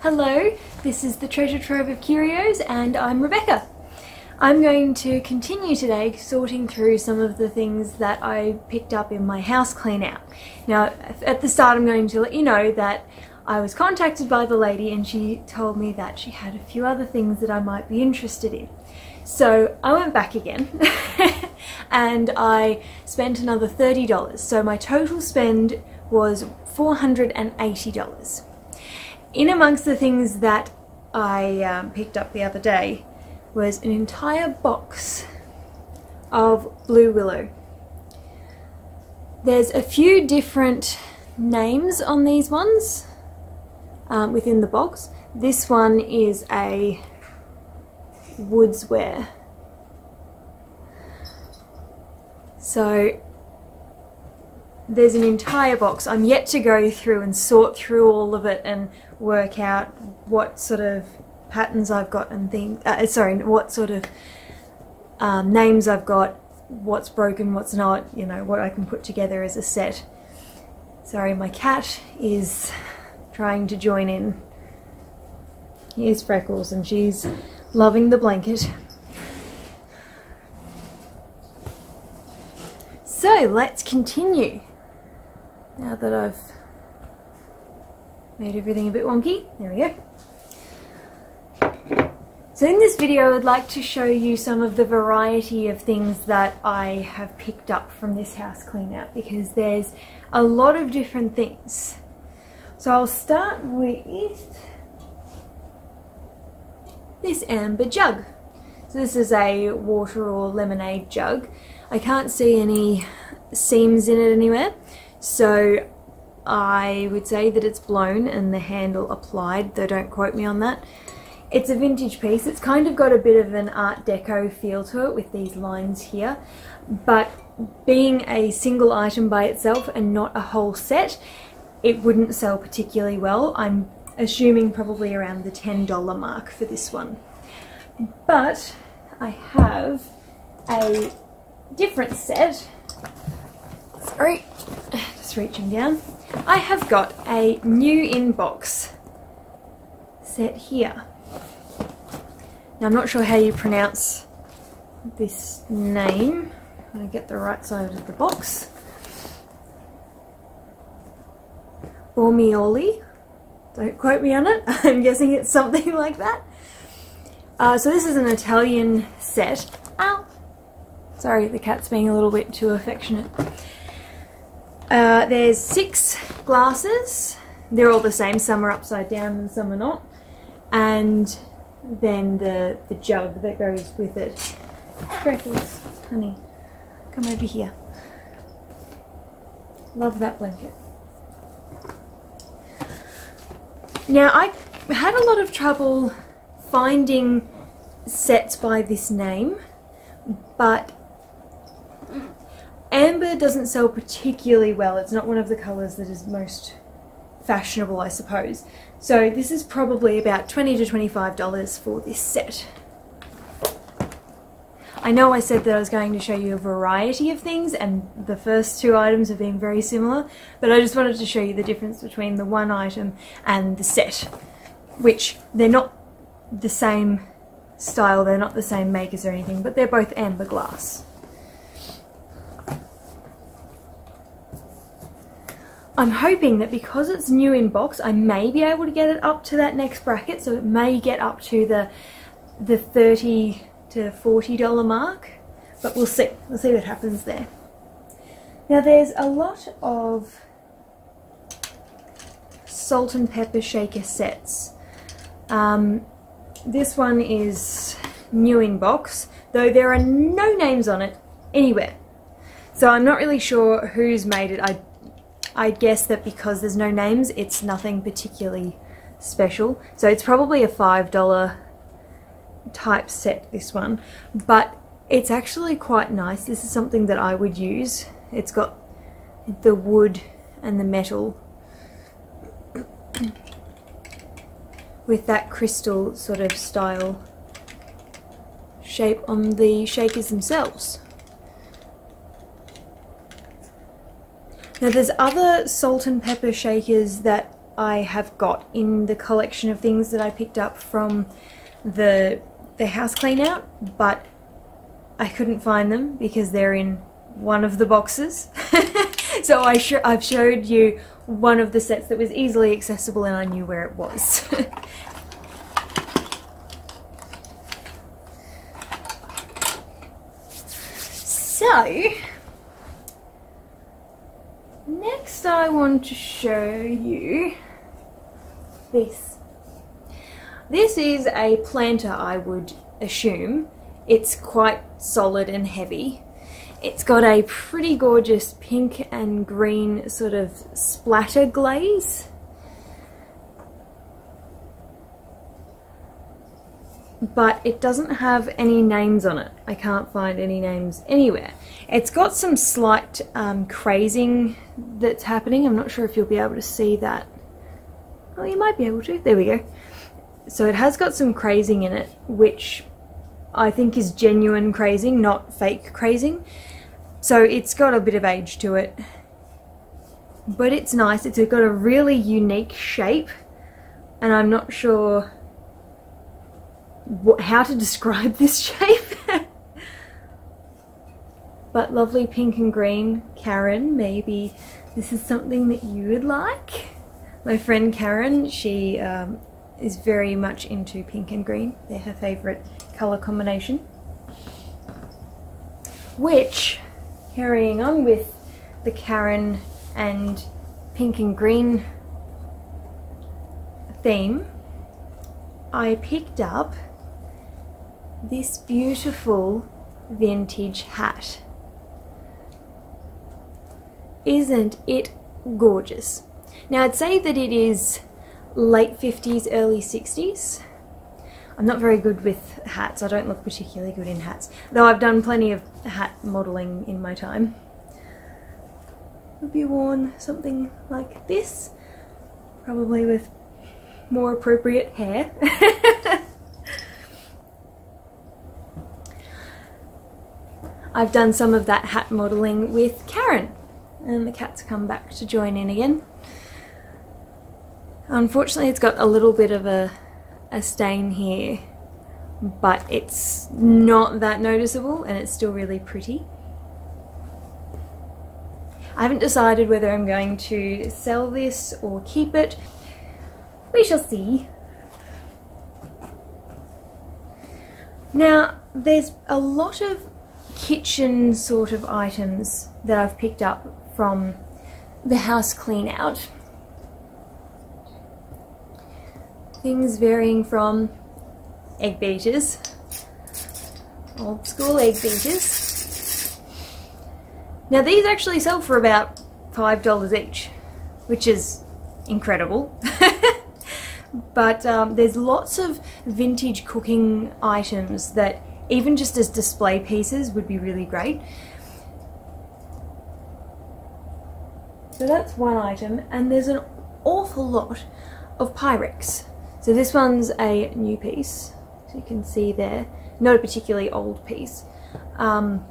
Hello, this is the Treasure Trove of Curios and I'm Rebecca. I'm going to continue today sorting through some of the things that I picked up in my house clean out. Now at the start I'm going to let you know that I was contacted by the lady and she told me that she had a few other things that I might be interested in. So I went back again and I spent another $30. So my total spend was $480 in amongst the things that I um, picked up the other day was an entire box of blue willow. There's a few different names on these ones um, within the box. This one is a woodsware. So there's an entire box. I'm yet to go through and sort through all of it and work out what sort of patterns I've got and things. Uh, sorry, what sort of um, names I've got, what's broken, what's not. You know what I can put together as a set. Sorry, my cat is trying to join in. Here's Freckles, and she's loving the blanket. So let's continue. Now that I've made everything a bit wonky, there we go. So in this video I'd like to show you some of the variety of things that I have picked up from this house clean out because there's a lot of different things. So I'll start with this amber jug. So this is a water or lemonade jug. I can't see any seams in it anywhere so I would say that it's blown and the handle applied, though don't quote me on that. It's a vintage piece. It's kind of got a bit of an art deco feel to it with these lines here, but being a single item by itself and not a whole set, it wouldn't sell particularly well. I'm assuming probably around the $10 mark for this one. But I have a different set. Sorry, just reaching down. I have got a new inbox set here. Now I'm not sure how you pronounce this name. I get the right side of the box. Bormioli. Don't quote me on it. I'm guessing it's something like that. Uh, so this is an Italian set. Ow! Sorry, the cat's being a little bit too affectionate. Uh, there's six glasses. They're all the same. Some are upside down and some are not. And then the, the jug that goes with it. Freckles, honey, come over here. Love that blanket. Now, I had a lot of trouble finding sets by this name, but Amber doesn't sell particularly well. It's not one of the colours that is most fashionable, I suppose. So this is probably about 20 to $25 for this set. I know I said that I was going to show you a variety of things and the first two items have been very similar, but I just wanted to show you the difference between the one item and the set, which they're not the same style, they're not the same makers or anything, but they're both amber glass. I'm hoping that because it's new in box, I may be able to get it up to that next bracket, so it may get up to the the 30 to $40 mark, but we'll see. We'll see what happens there. Now there's a lot of salt and pepper shaker sets. Um, this one is new in box, though there are no names on it anywhere. So I'm not really sure who's made it. I I guess that because there's no names, it's nothing particularly special. So it's probably a $5 type set, this one. But it's actually quite nice. This is something that I would use. It's got the wood and the metal. with that crystal sort of style shape on the shakers themselves. Now there's other salt and pepper shakers that I have got in the collection of things that I picked up from the the house clean out, but I couldn't find them because they're in one of the boxes. so I sh I've showed you one of the sets that was easily accessible and I knew where it was. so, next I want to show you this. This is a planter I would assume. It's quite solid and heavy. It's got a pretty gorgeous pink and green sort of splatter glaze. But it doesn't have any names on it. I can't find any names anywhere. It's got some slight um, crazing that's happening. I'm not sure if you'll be able to see that. Oh, you might be able to. There we go. So it has got some crazing in it, which I think is genuine crazing, not fake crazing. So it's got a bit of age to it. But it's nice. It's got a really unique shape. And I'm not sure what, how to describe this shape. but lovely pink and green. Karen, maybe this is something that you would like. My friend Karen, she um, is very much into pink and green. They're her favourite colour combination. Which carrying on with the Karen and pink and green theme, I picked up this beautiful vintage hat. Isn't it gorgeous? Now I'd say that it is late 50s, early 60s. I'm not very good with hats. I don't look particularly good in hats. Though I've done plenty of hat modelling in my time. Would you worn something like this. Probably with more appropriate hair. I've done some of that hat modelling with Karen. And the cat's come back to join in again. Unfortunately it's got a little bit of a a stain here but it's not that noticeable and it's still really pretty. I haven't decided whether I'm going to sell this or keep it. We shall see. Now, there's a lot of kitchen sort of items that I've picked up from the house clean out. Things varying from egg beaters, old school egg beaters. Now these actually sell for about $5 each, which is incredible. but um, there's lots of vintage cooking items that even just as display pieces would be really great. So that's one item and there's an awful lot of Pyrex. So this one's a new piece, so you can see there, not a particularly old piece. Um,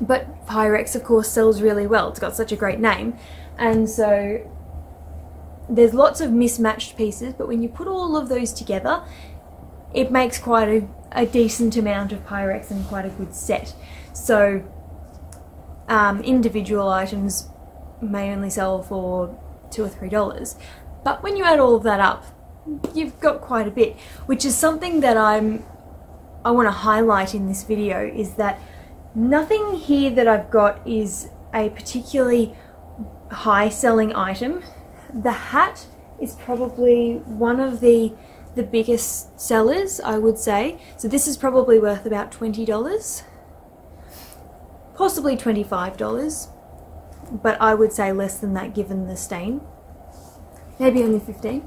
but Pyrex of course sells really well, it's got such a great name. And so there's lots of mismatched pieces, but when you put all of those together, it makes quite a, a decent amount of Pyrex and quite a good set. So um, individual items may only sell for two or three dollars. But when you add all of that up, you've got quite a bit, which is something that I'm I want to highlight in this video is that nothing here that I've got is a particularly high selling item. The hat is probably one of the the biggest sellers, I would say. So this is probably worth about $20, possibly $25, but I would say less than that given the stain. Maybe only 15.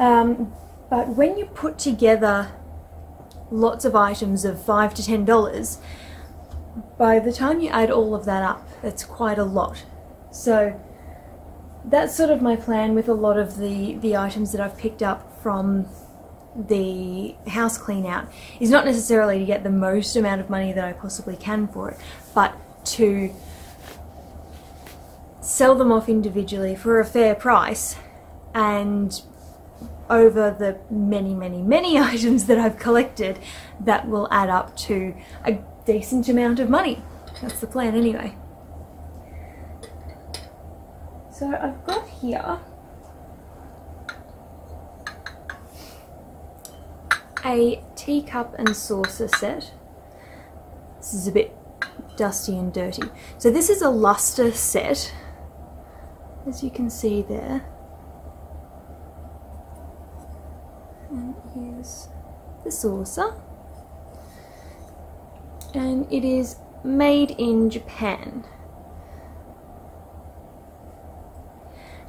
Um, but when you put together lots of items of five to ten dollars, by the time you add all of that up, that's quite a lot. So that's sort of my plan with a lot of the, the items that I've picked up from the house clean out is not necessarily to get the most amount of money that I possibly can for it, but to sell them off individually for a fair price and over the many, many, many items that I've collected, that will add up to a decent amount of money. That's the plan anyway. So I've got here a teacup and saucer set. This is a bit dusty and dirty. So this is a luster set, as you can see there. And here's the saucer. And it is made in Japan.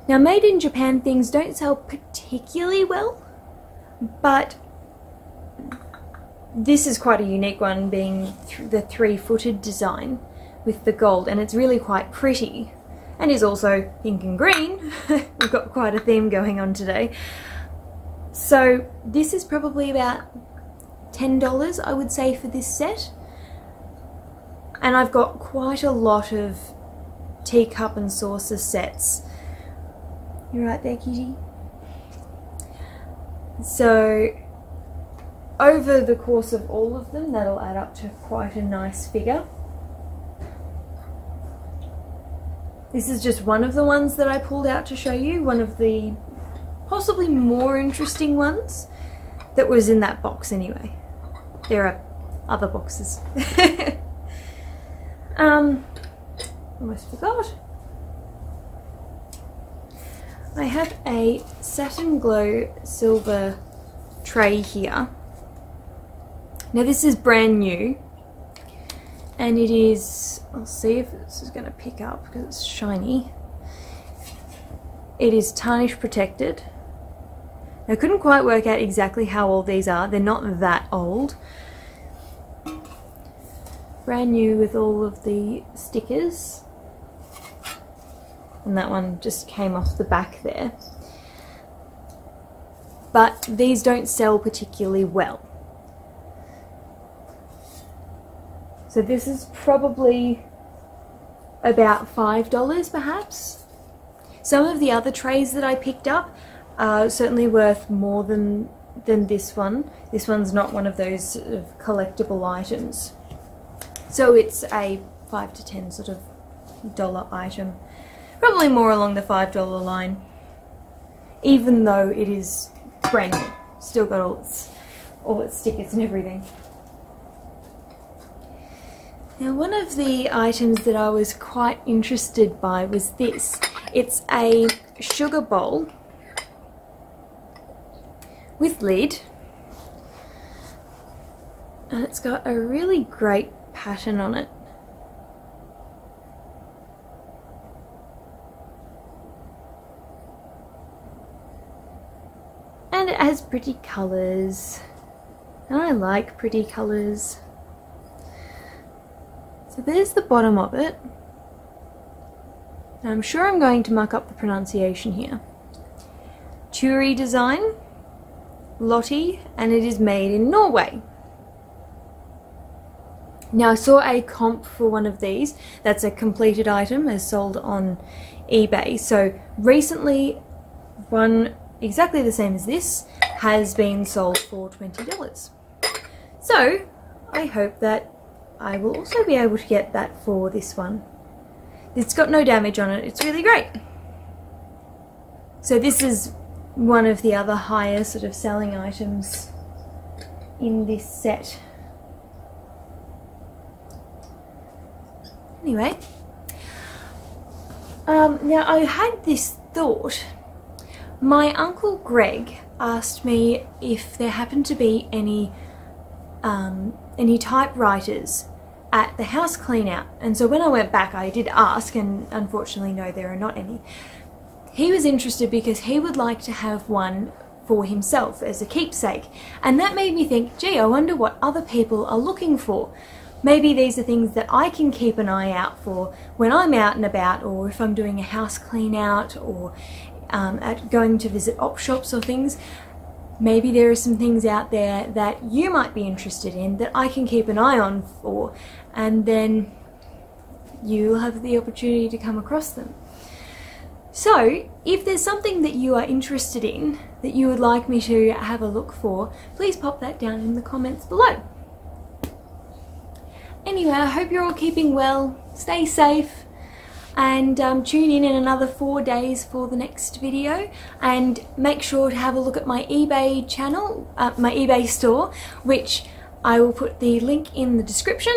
Now made in Japan things don't sell particularly well, but this is quite a unique one being th the three-footed design with the gold and it's really quite pretty and is also pink and green. We've got quite a theme going on today. So this is probably about $10 I would say for this set and I've got quite a lot of teacup and saucer sets. You're right there kitty. So over the course of all of them, that'll add up to quite a nice figure. This is just one of the ones that I pulled out to show you, one of the possibly more interesting ones that was in that box anyway. There are other boxes. um, almost forgot. I have a Satin Glow silver tray here now this is brand new and it is, I'll see if this is going to pick up because it's shiny. It is tarnish protected. I couldn't quite work out exactly how old these are. They're not that old. Brand new with all of the stickers. And that one just came off the back there. But these don't sell particularly well. So this is probably about $5 perhaps. Some of the other trays that I picked up are certainly worth more than than this one. This one's not one of those sort of collectible items. So it's a 5 to 10 sort of dollar item. Probably more along the $5 line. Even though it is brand new. Still got all its, all its stickers and everything. Now one of the items that I was quite interested by was this. It's a sugar bowl with lid and it's got a really great pattern on it. And it has pretty colours and I like pretty colours. So there's the bottom of it. I'm sure I'm going to muck up the pronunciation here. Turi design, Lottie, and it is made in Norway. Now I saw a comp for one of these, that's a completed item as sold on eBay. So recently one exactly the same as this has been sold for $20. So I hope that I will also be able to get that for this one. It's got no damage on it, it's really great. So this is one of the other higher sort of selling items in this set. Anyway, um, now I had this thought. My uncle Greg asked me if there happened to be any um, any typewriters at the house clean out. And so when I went back, I did ask, and unfortunately, no, there are not any. He was interested because he would like to have one for himself as a keepsake. And that made me think, gee, I wonder what other people are looking for. maybe these are things that I can keep an eye out for when I'm out and about or if I'm doing a house clean out or um, at going to visit op shops or things maybe there are some things out there that you might be interested in that I can keep an eye on for and then you'll have the opportunity to come across them. So, if there's something that you are interested in that you would like me to have a look for, please pop that down in the comments below. Anyway, I hope you're all keeping well, stay safe, and um, tune in in another four days for the next video. And make sure to have a look at my eBay channel, uh, my eBay store, which I will put the link in the description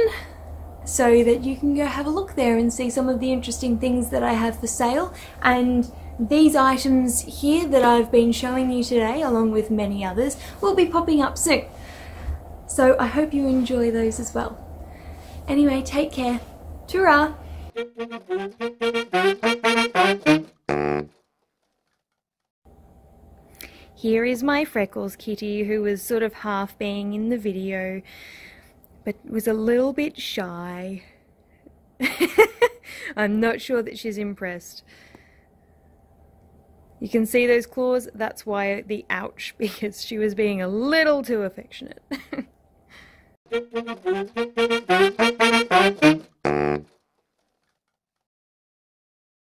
so that you can go have a look there and see some of the interesting things that I have for sale and these items here that I've been showing you today along with many others will be popping up soon. So I hope you enjoy those as well. Anyway, take care. ta Here is my Freckles kitty who was sort of half being in the video but was a little bit shy. I'm not sure that she's impressed. You can see those claws, that's why the ouch, because she was being a little too affectionate.